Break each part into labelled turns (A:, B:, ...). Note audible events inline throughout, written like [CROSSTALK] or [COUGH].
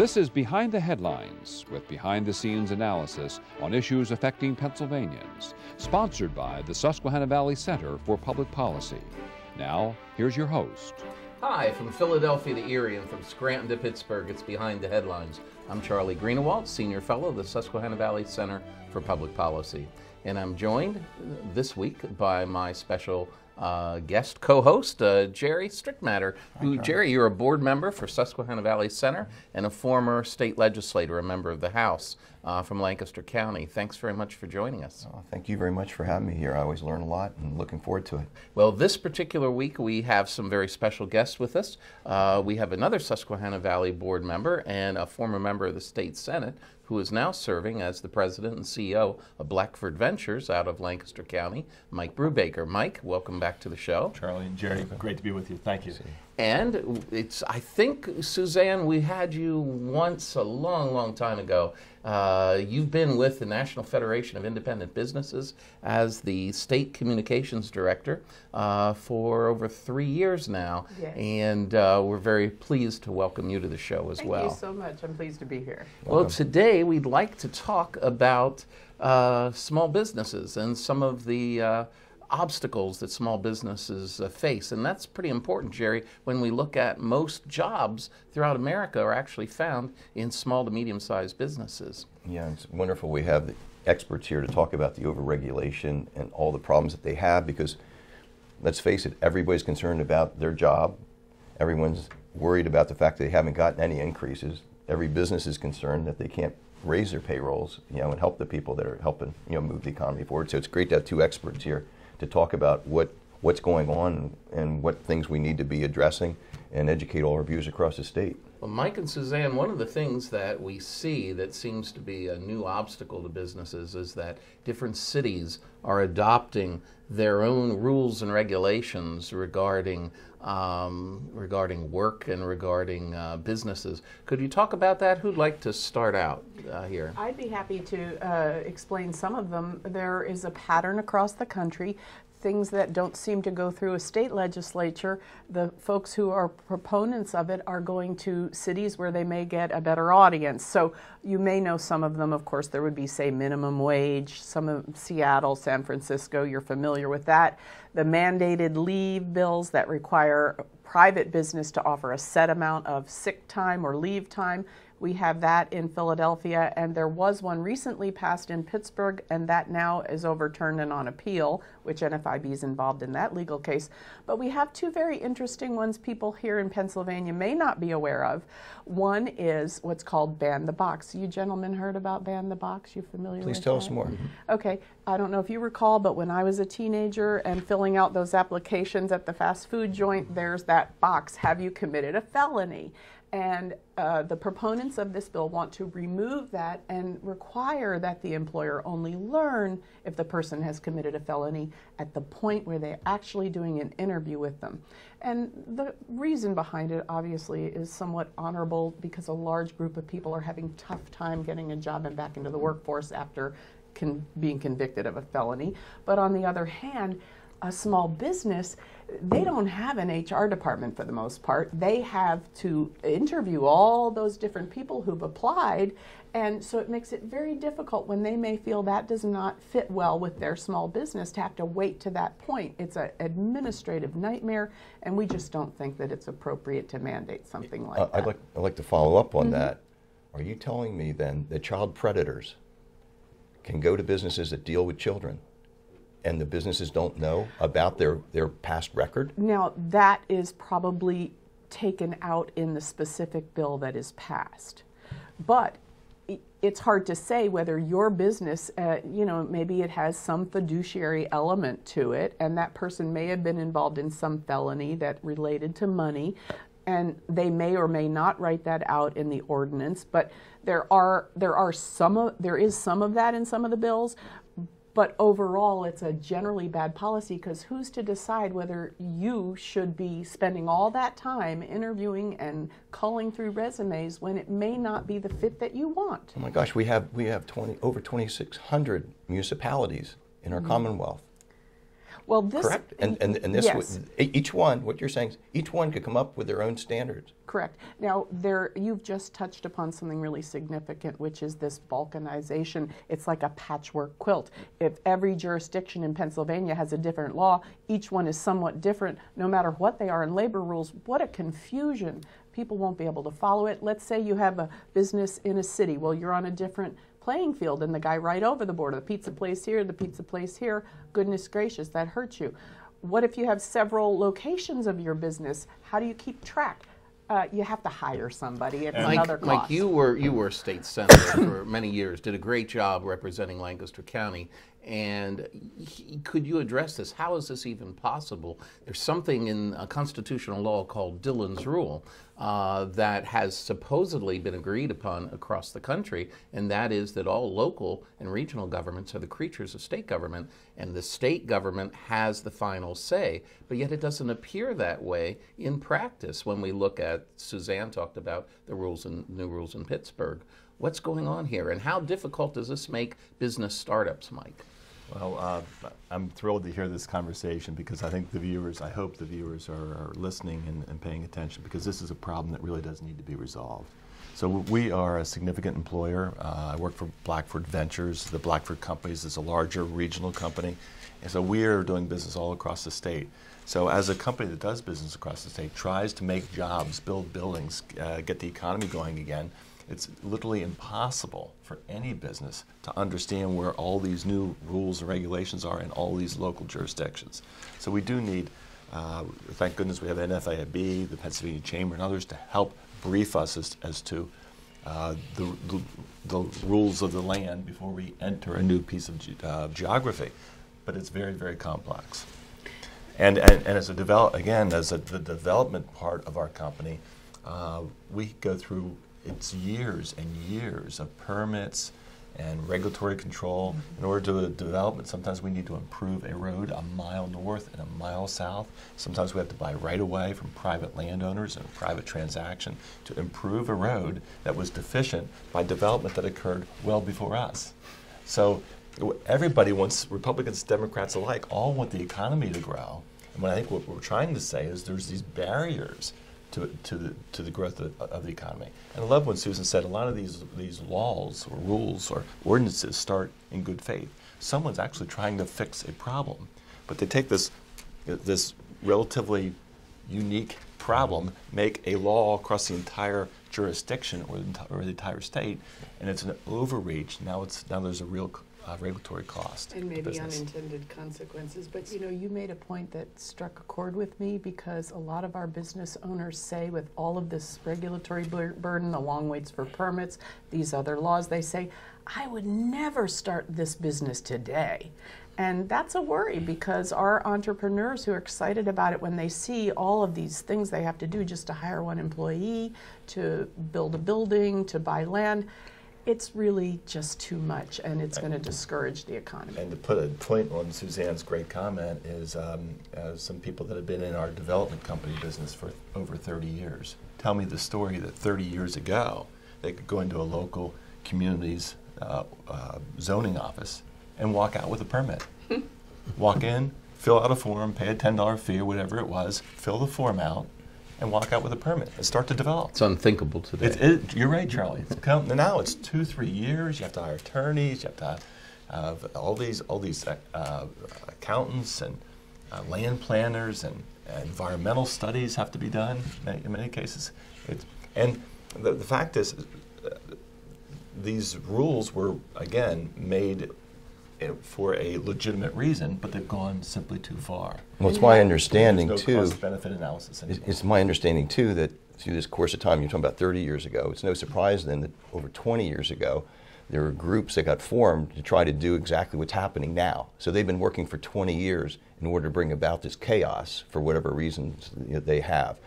A: This is Behind the Headlines with behind the scenes analysis on issues affecting Pennsylvanians, sponsored by the Susquehanna Valley Center for Public Policy. Now, here's your host.
B: Hi, from Philadelphia to Erie and from Scranton to Pittsburgh, it's Behind the Headlines. I'm Charlie Greenawalt, Senior Fellow of the Susquehanna Valley Center for Public Policy. And I'm joined this week by my special uh, guest co-host uh, Jere Strittmatter. Who, Jere, you're a board member for Susquehanna Valley Center and a former state legislator, a member of the House uh, from Lancaster County. Thanks very much for joining us.
C: Oh, thank you very much for having me here. I always learn a lot and looking forward to it.
B: Well, this particular week we have some very special guests with us. Uh, we have another Susquehanna Valley board member and a former member of the state senate who is now serving as the president and CEO of Blackford Ventures out of Lancaster County, Mike Brubaker. Mike, welcome back to the show.
D: Charlie and Jere, great to be with you. Thank you.
B: And it's, I think, Suzanne, we had you once a long, long time ago. Uh, you've been with the National Federation of Independent Businesses as the state communications director uh, for over three years now.
E: Yes.
B: And uh, we're very pleased to welcome you to the show as
E: Thank
B: well.
E: Thank you so much. I'm pleased to be here.
B: Well, today we'd like to talk about uh, small businesses and some of the uh, obstacles that small businesses uh, face. And that's pretty important, Jere, when we look at most jobs throughout America are actually found in small to medium sized businesses.
C: Yeah, it's wonderful we have the experts here to talk about the overregulation and all the problems that they have because let's face it, everybody's concerned about their job. Everyone's worried about the fact that they haven't gotten any increases. Every business is concerned that they can't raise their payrolls, you know, and help the people that are helping, you know, move the economy forward. So it's great to have two experts here to talk about what what's going on and what things we need to be addressing and educate all our viewers across the state.
B: Well, Mike and Suzanne, one of the things that we see that seems to be a new obstacle to businesses is that different cities are adopting their own rules and regulations regarding um, regarding work and regarding uh, businesses. Could you talk about that? Who'd like to start out uh, here?
E: I'd be happy to uh, explain some of them. There is a pattern across the country. Things that don't seem to go through a state legislature, the folks who are proponents of it are going to cities where they may get a better audience. So you may know some of them. Of course, there would be, say, minimum wage, some of Seattle, San Francisco, you're familiar with that. The mandated leave bills that require private business to offer a set amount of sick time or leave time. We have that in Philadelphia, and there was one recently passed in Pittsburgh, and that now is overturned and on appeal, which NFIB is involved in that legal case. But we have two very interesting ones people here in Pennsylvania may not be aware of. One is what's called Ban the Box. You gentlemen heard about Ban the Box? You familiar
C: Please
E: with
C: tell
E: that?
C: us more. Mm-hmm.
E: Okay, I don't know if you recall, but when I was a teenager and filling out those applications at the fast food joint, there's that box Have you committed a felony? And uh, the proponents of this bill want to remove that and require that the employer only learn if the person has committed a felony at the point where they're actually doing an interview with them. And the reason behind it, obviously, is somewhat honorable because a large group of people are having tough time getting a job and back into the workforce after con- being convicted of a felony. But on the other hand, a small business, they don't have an HR department for the most part. They have to interview all those different people who've applied. And so it makes it very difficult when they may feel that does not fit well with their small business to have to wait to that point. It's an administrative nightmare, and we just don't think that it's appropriate to mandate something like
C: Uh,
E: that.
C: I'd like I'd like to follow up on that. Are you telling me then that child predators can go to businesses that deal with children, and the businesses don't know about their their past record?
E: Now, that is probably taken out in the specific bill that is passed. But it's hard to say whether your business, uh, you know, maybe it has some fiduciary element to it, and that person may have been involved in some felony that related to money, and they may or may not write that out in the ordinance. But there are there are some of, there is some of that in some of the bills, but overall, it's a generally bad policy because who's to decide whether you should be spending all that time interviewing and culling through resumes when it may not be the fit that you want?
C: Oh my gosh, we have we have 20 over 2,600 municipalities in our mm-hmm. Commonwealth.
E: Well, this
C: Correct. And and, and this
E: yes.
C: would, each one, what you're saying, is each one could come up with their own standards.
E: Correct. Now, there you've just touched upon something really significant, which is this balkanization. It's like a patchwork quilt. If every jurisdiction in Pennsylvania has a different law, each one is somewhat different, no matter what they are in labor rules. What a confusion! People won't be able to follow it. Let's say you have a business in a city. Well, you're on a different playing field and the guy right over the border. The pizza place here, the pizza place here. Goodness gracious, that hurts you. What if you have several locations of your business? How do you keep track? Uh, you have to hire somebody. It's another
B: Mike,
E: cost.
B: Mike, you were you were state senator for many years. Did a great job representing Lancaster County. And he, could you address this? How is this even possible? There's something in a constitutional law called Dillon's Rule uh, that has supposedly been agreed upon across the country, and that is that all local and regional governments are the creatures of state government, and the state government has the final say. But yet it doesn't appear that way in practice when we look at, Suzanne talked about the rules and new rules in Pittsburgh. What's going on here, and how difficult does this make business startups, Mike?
D: Well, uh, I'm thrilled to hear this conversation because I think the viewers, I hope the viewers are, are listening and, and, paying attention because this is a problem that really does need to be resolved. So we are a significant employer. Uh, I work for Blackford Ventures. The Blackford Companies is a larger regional company. And so we are doing business all across the state. So as a company that does business across the state, tries to make jobs, build buildings, uh, get the economy going again, it's literally impossible for any business to understand where all these new rules and regulations are in all these local jurisdictions. So we do need, uh, thank goodness we have NFIB, the Pennsylvania Chamber, and others to help brief us as, as to uh, the, the, the, rules of the land before we enter a new piece of ge uh, geography. But it's very, very complex. And, and, and as a develop, again, as a, the development part of our company, uh, we go through it's years and years of permits and regulatory control. Mm-hmm. In order to develop it, sometimes we need to improve a road a mile north and a mile south. Sometimes we have to buy right away from private landowners in a private transaction to improve a road that was deficient by development that occurred well before us. So everybody wants, Republicans, Democrats alike, all want the economy to grow. And what I think what we're trying to say is there's these barriers to, to, the, to the growth of, of, the economy. And I love when Susan said a lot of these, these laws or rules or ordinances start in good faith. Someone's actually trying to fix a problem, but they take this, this relatively unique problem, make a law across the entire jurisdiction or the, or the entire state, and it's an overreach. Now, it's, now there's a real uh, regulatory cost.
E: And maybe unintended consequences. But you know, you made a point that struck a chord with me because a lot of our business owners say, with all of this regulatory bur burden, the long waits for permits, these other laws, they say, I would never start this business today. And that's a worry because our entrepreneurs who are excited about it when they see all of these things they have to do just to hire one employee, to build a building, to buy land, it's really just too much and it's going to discourage the economy.
D: And to put a point on Suzanne's great comment is um, as some people that have been in our development company business for over 30 years tell me the story that 30 years ago they could go into a local community's uh, uh, zoning office and walk out with a permit. [LAUGHS] walk in, fill out a form, pay a $10 fee or whatever it was, fill the form out, and walk out with a permit and start to develop.
B: It's unthinkable today.
D: It, it, you're right, Charlie. It's come, now it's two, three years. You have to hire attorneys. You have to have all these, all these uh, accountants and uh, land planners and, and, environmental studies have to be done in many cases. It's, and the, the fact is, uh, these rules were again made for a legitimate reason, but they've gone simply too far.
C: Well, it's my understanding
D: no
C: too.
D: Benefit analysis.
C: It's, it's my understanding too that through this course of time, you're talking about 30 years ago. It's no surprise then that over 20 years ago, there were groups that got formed to try to do exactly what's happening now. So they've been working for 20 years in order to bring about this chaos for whatever reasons they have.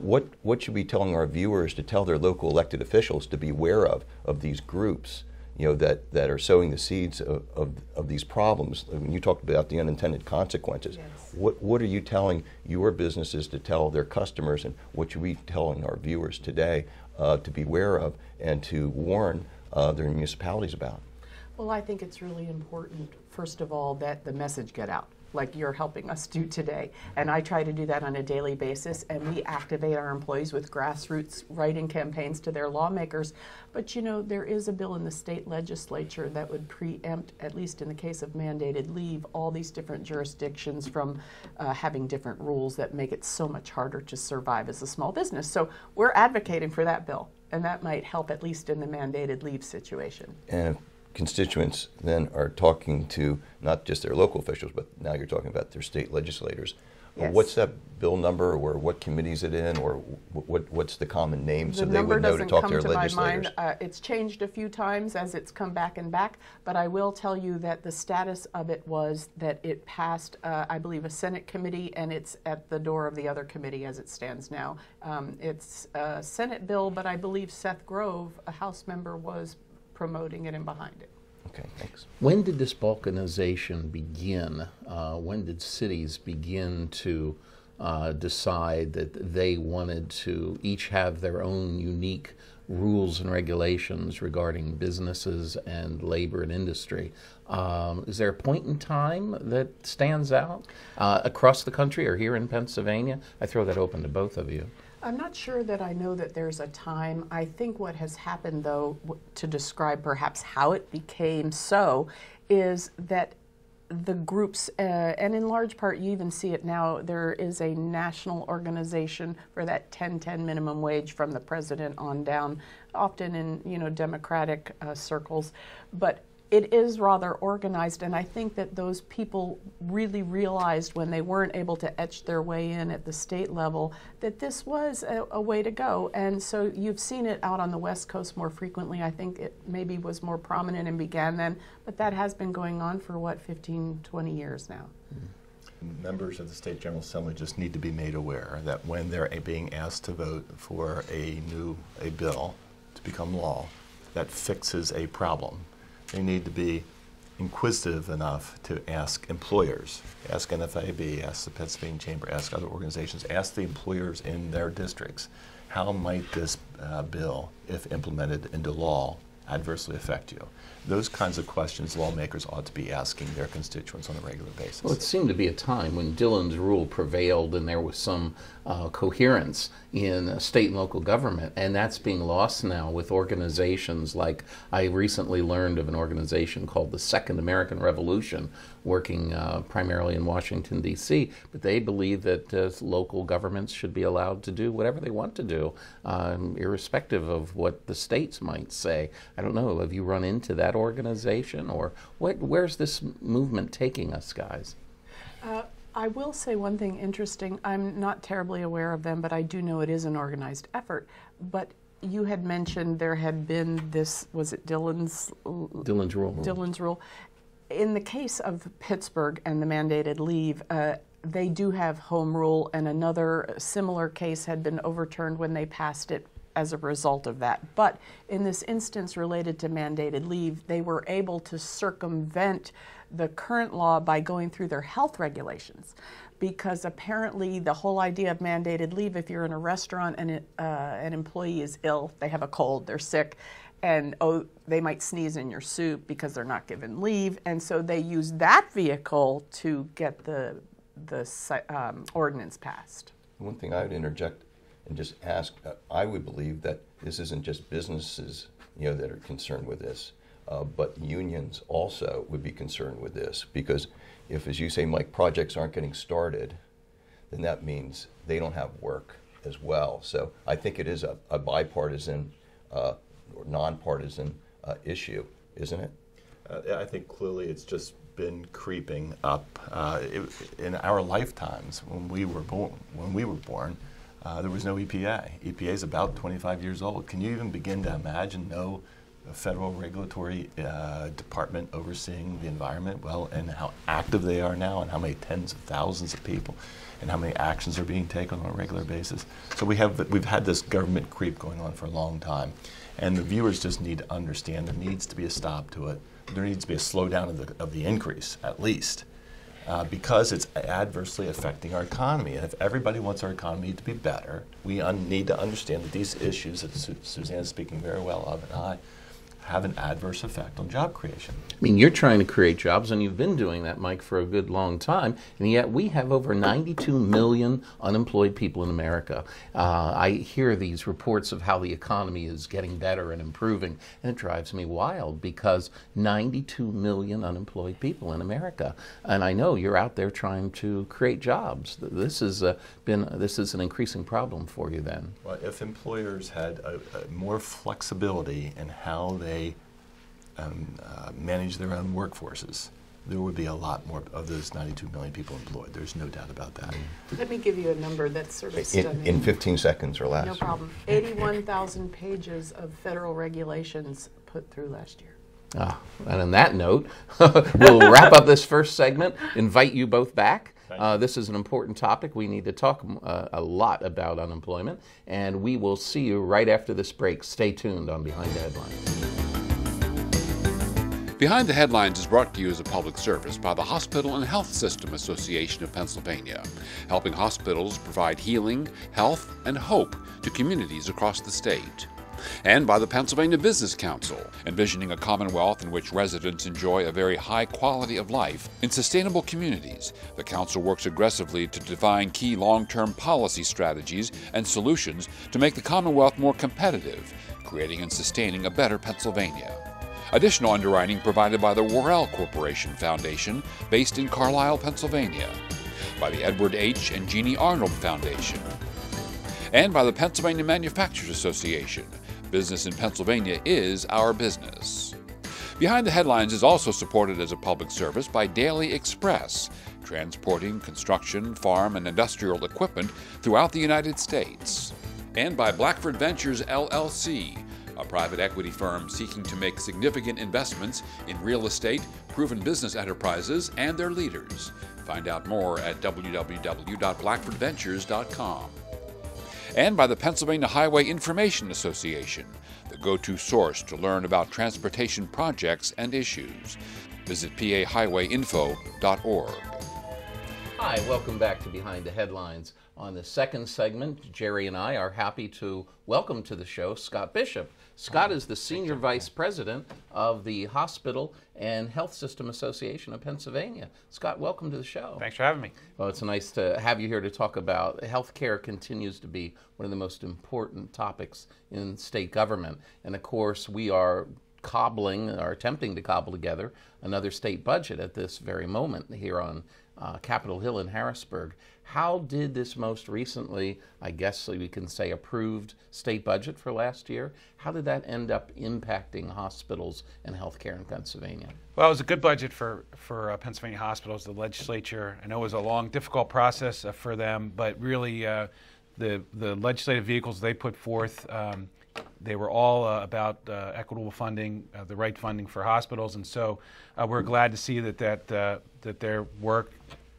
C: What, what should we be telling our viewers to tell their local elected officials to beware of, of these groups you know, that, that are sowing the seeds of, of, of these problems. When you talked about the unintended consequences,
E: yes.
C: what, what are you telling your businesses to tell their customers, and what should we be telling our viewers today uh, to beware of and to warn uh, their municipalities about?
E: Well, I think it's really important, first of all, that the message get out like you're helping us do today. And I try to do that on a daily basis, and we activate our employees with grassroots writing campaigns to their lawmakers. But you know, there is a bill in the state legislature that would preempt, at least in the case of mandated leave, all these different jurisdictions from uh, having different rules that make it so much harder to survive as a small business. So we're advocating for that bill, and that might help at least in the mandated leave situation.
C: And constituents then are talking to not just their local officials, but now you're talking about their state legislators.
E: Yes.
C: What's that bill number, or what committee is it in, or what, what's the common name so they would know to talk to their
E: to my
C: legislators?
E: mind. Uh, it's changed a few times as it's come back and back, but I will tell you that the status of it was that it passed, uh, I believe, a Senate committee, and it's at the door of the other committee as it stands now. Um, it's a Senate bill, but I believe Seth Grove, a House member, was promoting it and behind it.
C: Okay, thanks.
B: When did this balkanization begin? Uh, when did cities begin to uh, decide that they wanted to each have their own unique rules and regulations regarding businesses and labor and industry? Um, is there a point in time that stands out uh, across the country or here in Pennsylvania? I throw that open to both of you.
E: I'm not sure that I know that there's a time. I think what has happened, though, to describe perhaps how it became so, is that the groups, uh, and in large part, you even see it now, there is a national organization for that 1010 minimum wage from the president on down, often in you know democratic uh, circles, but it is rather organized, and I think that those people really realized when they weren't able to etch their way in at the state level that this was a, a, way to go. And so you've seen it out on the West Coast more frequently. I think it maybe was more prominent and began then, but that has been going on for what, 15, 20 years now. Mm-hmm.
D: Members of the State General Assembly just need to be made aware that when they're being asked to vote for a new a bill to become law that fixes a problem, they need to be inquisitive enough to ask employers, ask NFIB, ask the Pennsylvania Chamber, ask other organizations, ask the employers in their districts, how might this uh, bill, if implemented into law, adversely affect you? Those kinds of questions lawmakers ought to be asking their constituents on a regular basis.
B: Well, it seemed to be a time when Dillon's rule prevailed and there was some uh, coherence in uh, state and local government, and that's being lost now with organizations like I recently learned of an organization called the Second American Revolution, working uh, primarily in Washington, D.C., but they believe that uh, local governments should be allowed to do whatever they want to do, um, irrespective of what the states might say. I don't know, have you run into that organization, or what, where's this movement taking us, guys?
E: Uh, I will say one thing interesting. I'm not terribly aware of them, but I do know it is an organized effort. But you had mentioned there had been this, was it Dillon's
B: Dillon's rule.
E: Dillon's rule. In the case of Pittsburgh and the mandated leave, uh, they do have home rule, and another similar case had been overturned when they passed it as a result of that. But in this instance related to mandated leave, they were able to circumvent the current law by going through their health regulations. Because apparently, the whole idea of mandated leave, if you're in a restaurant and it, uh, an employee is ill, they have a cold, they're sick, and oh, they might sneeze in your soup because they're not given leave, and so they use that vehicle to get the the um, ordinance passed.
C: One thing I would interject and just ask, uh, I would believe that this isn't just businesses, you know, that are concerned with this, uh, but unions also would be concerned with this because if, as you say, Mike, projects aren't getting started, then that means they don't have work as well. So I think it is a, a bipartisan uh, or nonpartisan uh, issue, isn't it?
D: Uh, I think clearly it's just been creeping up uh, it, in our lifetimes. When we were born, when we were born, uh, there was no EPA. EPA is about 25 years old. Can you even begin to imagine no federal regulatory uh, department overseeing the environment? Well, and how active they are now, and how many tens of thousands of people, and how many actions are being taken on a regular basis. So we have we've had this government creep going on for a long time, and the viewers just need to understand there needs to be a stop to it. There needs to be a slowdown of the of the increase at least uh, because it's adversely affecting our economy. And if everybody wants our economy to be better, we need to understand that these issues that Su- Suzanne is speaking very well of and I have an adverse effect on job creation.
B: I mean, you're trying to create jobs, and you've been doing that, Mike, for a good long time, and yet we have over 92 million unemployed people in America. Uh, I hear these reports of how the economy is getting better and improving, and it drives me wild because 92 million unemployed people in America, and I know you're out there trying to create jobs. This has uh, been this is an increasing problem for you. Then,
D: well, if employers had a, a more flexibility in how they um, uh, manage their own workforces, there would be a lot more of those 92 million people employed. There's no doubt about that.
E: Let me give you a number that's sort of
C: In, in 15 seconds or less.
E: No problem. 81,000 pages of federal regulations put through last year.
B: Ah, and on that note, [LAUGHS] we'll wrap up this first segment. Invite you both back. Uh, this is an important topic. We need to talk uh, a lot about unemployment, and we will see you right after this break. Stay tuned on Behind the Headlines.
A: Behind the Headlines is brought to you as a public service by the Hospital and Health System Association of Pennsylvania, helping hospitals provide healing, health, and hope to communities across the state. And by the Pennsylvania Business Council, envisioning a commonwealth in which residents enjoy a very high quality of life in sustainable communities. The Council works aggressively to define key long term policy strategies and solutions to make the Commonwealth more competitive, creating and sustaining a better Pennsylvania. Additional underwriting provided by the Worrell Corporation Foundation, based in Carlisle, Pennsylvania, by the Edward H. and Jeannie Arnold Foundation, and by the Pennsylvania Manufacturers Association. Business in Pennsylvania is our business. Behind the Headlines is also supported as a public service by Daily Express, transporting construction, farm, and industrial equipment throughout the United States, and by Blackford Ventures LLC a private equity firm seeking to make significant investments in real estate, proven business enterprises, and their leaders. Find out more at www.blackfordventures.com. And by the Pennsylvania Highway Information Association, the go to source to learn about transportation projects and issues. Visit pahighwayinfo.org.
B: Hi, welcome back to Behind the Headlines. On the second segment, Jere and I are happy to welcome to the show Scott Bishop. Scott is the Senior Vice President of the Hospital and Health System Association of Pennsylvania. Scott, welcome to the show.
F: Thanks for having me.
B: Well, it's nice to have you here to talk about healthcare continues to be one of the most important topics in state government. And of course, we are cobbling or attempting to cobble together another state budget at this very moment here on uh, Capitol Hill in Harrisburg. How did this most recently, I guess so we can say, approved state budget for last year, how did that end up impacting hospitals and healthcare in Pennsylvania?
F: Well, it was a good budget for, for uh, Pennsylvania hospitals. The legislature, I know it was a long, difficult process uh, for them, but really uh, the, the legislative vehicles they put forth, um, they were all uh, about uh, equitable funding, uh, the right funding for hospitals, and so we're glad to see that that that their work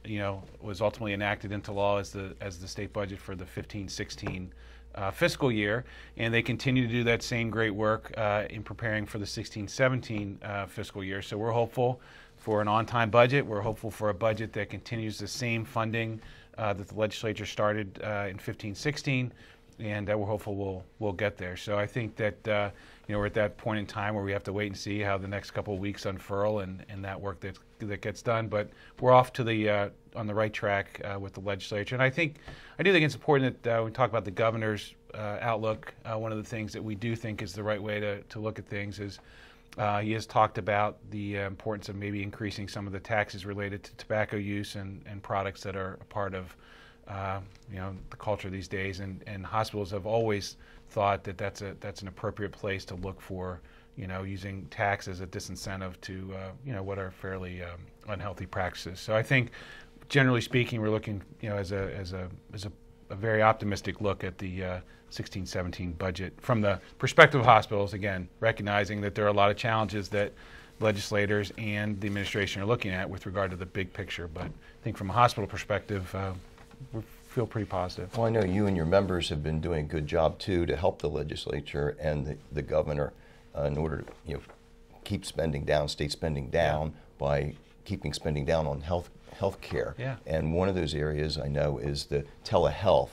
F: you know, was ultimately enacted into law as the as the state budget for the 15-16 uh, fiscal year, and they continue to do that same great work uh, in preparing for the 16-17 uh, fiscal year. So we're hopeful for an on-time budget. We're hopeful for a budget that continues the same funding uh, that the legislature started uh, in 15-16, and we're hopeful we'll we'll get there. So I think that uh, you know we're at that point in time where we have to wait and see how the next couple of weeks unfurl and, and that work that that gets done. But we're off to the uh, on the right track uh, with the legislature, and I think I do think it's important that uh, we talk about the governor's uh, outlook. Uh, one of the things that we do think is the right way to to look at things is. Uh, he has talked about the importance of maybe increasing some of the taxes related to tobacco use and, and products that are a part of you know the culture these days, and, and hospitals have always thought that that's a that's an appropriate place to look for you know using tax as a disincentive to uh, you know what are fairly um, unhealthy practices. So I think generally speaking, we're looking you know as a as a as a, a very optimistic look at the uh, 16-17 budget from the perspective of hospitals. Again, recognizing that there are a lot of challenges that legislators and the administration are looking at with regard to the big picture. But I think from a hospital perspective, uh, we feel pretty positive.
C: Well, I know you and your members have been doing a good job too to help the legislature and the, the governor Uh, in order to you know keep spending down, state spending down yeah. by keeping spending down on health health care.
F: Yeah.
C: And one of those areas I know is the telehealth,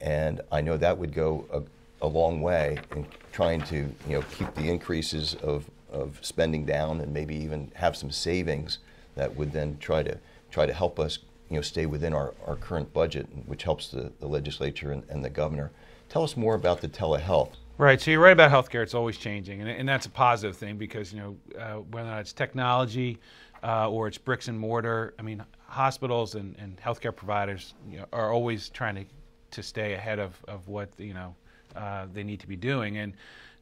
C: and I know that would go a, a long way in trying to you know keep the increases of, of spending down and maybe even have some savings that would then try to try to help us you know stay within our, our current budget, which helps the, the legislature and, and the governor. Tell us more about the telehealth.
F: Right. So you're right about healthcare. It's always changing, and, and that's a positive thing because you know uh, whether it's technology uh, or it's bricks and mortar. I mean, hospitals and, and healthcare providers you know, are always trying to to stay ahead of, of what you know uh, they need to be doing, and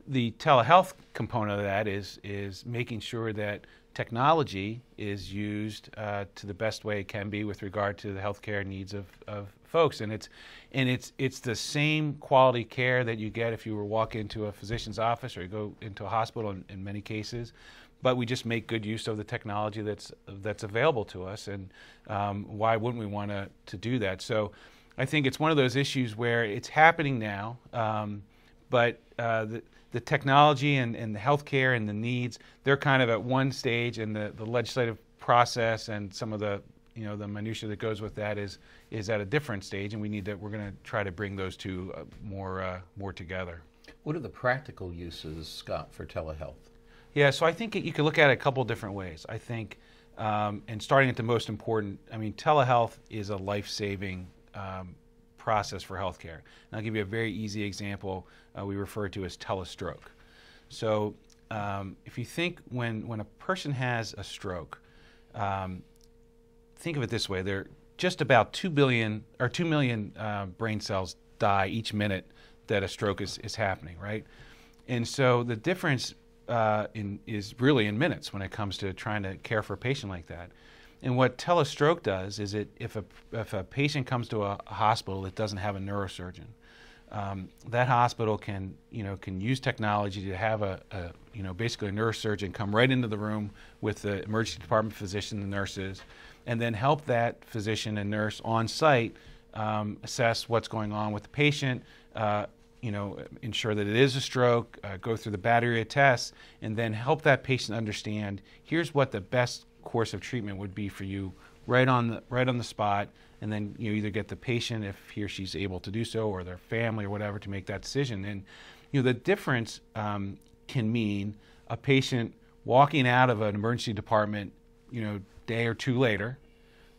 F: the telehealth component of that is is making sure that technology is used uh, to the best way it can be with regard to the healthcare needs of, of folks, and it's and it's it's the same quality care that you get if you were walk into a physician's office or you go into a hospital in, in many cases but we just make good use of the technology that's that's available to us, and um, why wouldn't we want to to do that? So, I think it's one of those issues where it's happening now, um, but uh, the the technology and, and the healthcare and the needs they're kind of at one stage, and the, the legislative process and some of the you know the minutia that goes with that is is at a different stage, and we need to we're going to try to bring those two uh, more uh, more together.
B: What are the practical uses, Scott, for telehealth?
F: Yeah, so I think you could look at it a couple different ways. I think, um, and starting at the most important, I mean, telehealth is a life saving um, process for healthcare. And I'll give you a very easy example uh, we refer to as telestroke. So um, if you think when, when a person has a stroke, um, think of it this way there are just about 2 billion or 2 million uh, brain cells die each minute that a stroke is, is happening, right? And so the difference uh, in, is really in minutes when it comes to trying to care for a patient like that. And what telestroke does is it if a if a patient comes to a, hospital that doesn't have a neurosurgeon, um, that hospital can you know can use technology to have a, a, you know basically a neurosurgeon come right into the room with the emergency department physician and nurses, and then help that physician and nurse on site um, assess what's going on with the patient, uh, you know, ensure that it is a stroke, uh, go through the battery of tests, and then help that patient understand here's what the best course of treatment would be for you right on the right on the spot, and then you either get the patient if he or she's able to do so, or their family or whatever to make that decision. And you know, the difference um, can mean a patient walking out of an emergency department, you know, day or two later,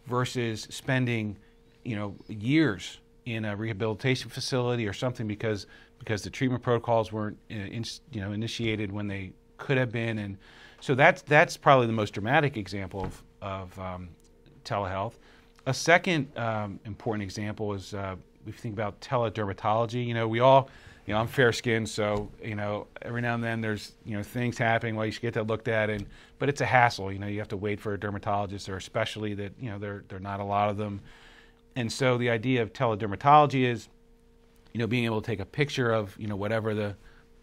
F: versus spending, you know, years in a rehabilitation facility or something because because the treatment protocols weren't uh, in, you know initiated when they could have been and so that's that's probably the most dramatic example of, of um, telehealth. A second um, important example is uh, if you think about teledermatology. You know, we all, you know, I'm fair skinned, so you know, every now and then there's you know things happening. Well, you should get that looked at, and but it's a hassle. You know, you have to wait for a dermatologist, or especially that you know there there are not a lot of them. And so the idea of teledermatology is, you know, being able to take a picture of, you know, whatever the,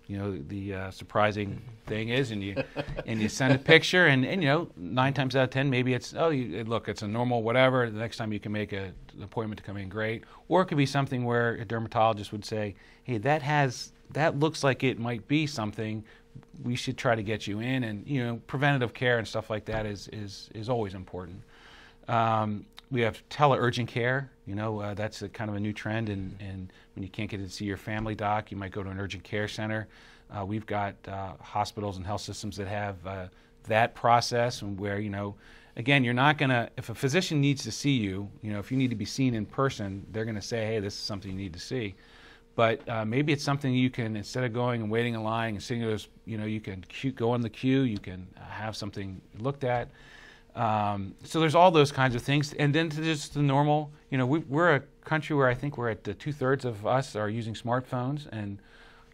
F: you know, the uh, surprising thing is, and you and you send a picture, and, and you know, nine times out of ten, maybe it's oh, you, look, it's a normal whatever. The next time you can make a, an appointment to come in, great. Or it could be something where a dermatologist would say, hey, that has that looks like it might be something. We should try to get you in, and you know, preventative care and stuff like that is is is always important. Um, we have tele-urgent care. You know, uh, that's a kind of a new trend. And, and when you can't get to see your family doc, you might go to an urgent care center. Uh, we've got uh, hospitals and health systems that have uh, that process, and where you know, again, you're not gonna. If a physician needs to see you, you know, if you need to be seen in person, they're gonna say, "Hey, this is something you need to see." But uh, maybe it's something you can instead of going and waiting in line and sitting those, you know, you can go on the queue. You can have something looked at. Um, so there's all those kinds of things, and then to just the normal. You know, we, are a country where I think we're at two thirds of us are using smartphones, and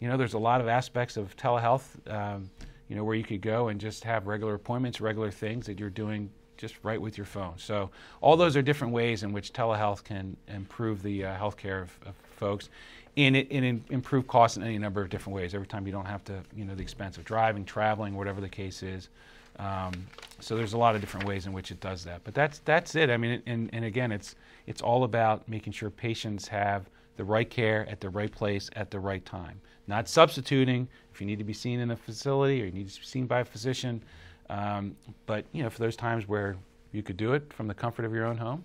F: you know, there's a lot of aspects of telehealth. Um, you know, where you could go and just have regular appointments, regular things that you're doing just right with your phone. So all those are different ways in which telehealth can improve the uh, health care of, of folks. And it, it improve costs in any number of different ways. Every time you don't have to, you know, the expense of driving, traveling, whatever the case is. Um, so there's a lot of different ways in which it does that. But that's that's it. I mean, and, and again, it's it's all about making sure patients have the right care at the right place at the right time. Not substituting if you need to be seen in a facility or you need to be seen by a physician. Um, but you know, for those times where you could do it from the comfort of your own home,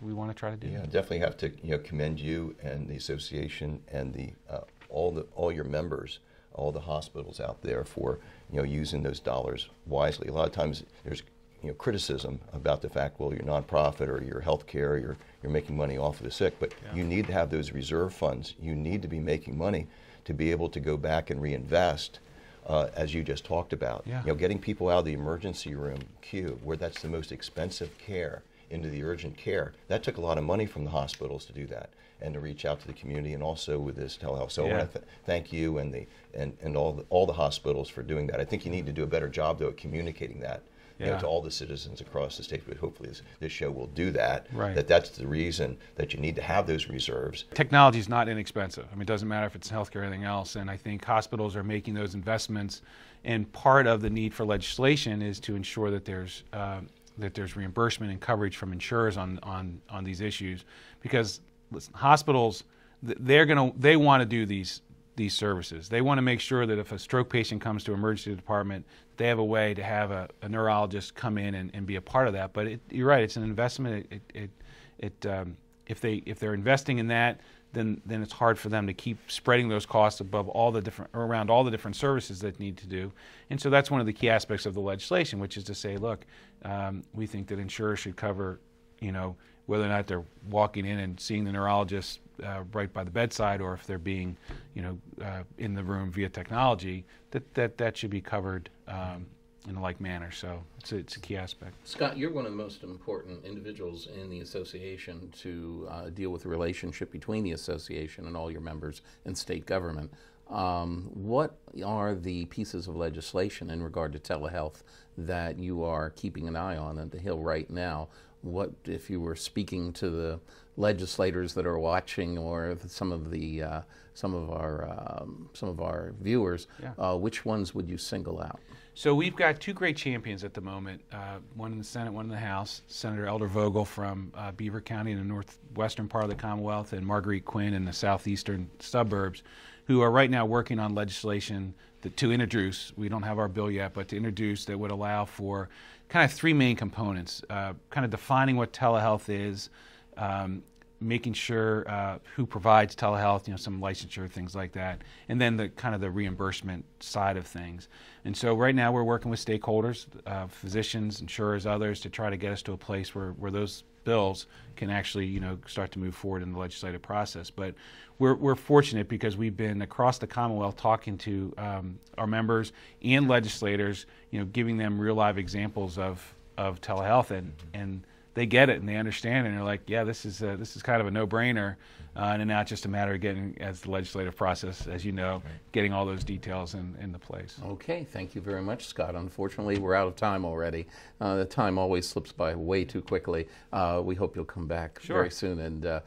F: we want to try to do.
C: Yeah, definitely have to you know commend you and the association and the uh, all the all your members, all the hospitals out there for you know using those dollars wisely. A lot of times there's you know criticism about the fact, well, you're nonprofit or you're healthcare, you're you're making money off of the sick, but
F: Yeah.
C: you need to have those reserve funds. You need to be making money to be able to go back and reinvest. Uh, as you just talked about,
F: Yeah.
C: you know, getting people out of the emergency room queue, where that's the most expensive care, into the urgent care. That took a lot of money from the hospitals to do that, and to reach out to the community, and also with this telehealth. So I want to th- thank you and the and, and all the, all the hospitals for doing that. I think you need to do a better job though at communicating that. You know, to all the citizens across the state, but hopefully this, this show will do that.
F: Right.
C: That that's the reason that you need to have those reserves.
F: Technology is not inexpensive. I mean, it doesn't matter if it's healthcare or anything else. And I think hospitals are making those investments. And part of the need for legislation is to ensure that there's uh, that there's reimbursement and coverage from insurers on on on these issues, because listen, hospitals, they're gonna they want to do these these services. They want to make sure that if a stroke patient comes to emergency department, they have a way to have a, a neurologist come in and, and be a part of that. But it, you're right; it's an investment. It, it, it, um, if they if they're investing in that, then then it's hard for them to keep spreading those costs above all the different around all the different services that need to do. And so that's one of the key aspects of the legislation, which is to say, look, um, we think that insurers should cover, you know, whether or not they're walking in and seeing the neurologist uh, right by the bedside, or if they're being, you know, uh, in the room via technology, that that that should be covered um, in a like manner. So it's a, it's a key aspect.
B: Scott, you're one of the most important individuals in the association to uh, deal with the relationship between the association and all your members and state government. Um, what are the pieces of legislation in regard to telehealth that you are keeping an eye on at the Hill right now? What, if you were speaking to the legislators that are watching, or some of the uh, some of our um, some of our viewers,
F: Yeah.
B: uh, which ones would you single out?
F: So we've got two great champions at the moment, uh, one in the Senate, one in the House. Senator Elder Vogel from uh, Beaver County in the northwestern part of the Commonwealth, and Marguerite Quinn in the southeastern suburbs, who are right now working on legislation that, to introduce. We don't have our bill yet, but to introduce that would allow for kind of three main components: uh, kind of defining what telehealth is. Um, making sure uh, who provides telehealth, you know, some licensure, things like that, and then the kind of the reimbursement side of things. And so right now we're working with stakeholders, uh, physicians, insurers, others, to try to get us to a place where, where those bills can actually, you know, start to move forward in the legislative process. But we're, we're fortunate because we've been across the Commonwealth talking to um, our members and legislators, you know, giving them real live examples of, of telehealth and, and they get it and they understand it and they're like, yeah, this is a, this is kind of a no-brainer. Uh, and now it's just a matter of getting, as the legislative process, as you know, getting all those details in, into place.
B: Okay, thank you very much, Scott. Unfortunately, we're out of time already. Uh, the time always slips by way too quickly. Uh, we hope you'll come back
F: Sure.
B: very soon and uh,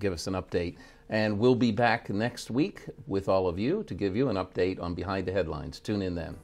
B: give us an update. And we'll be back next week with all of you to give you an update on Behind the Headlines. Tune in then.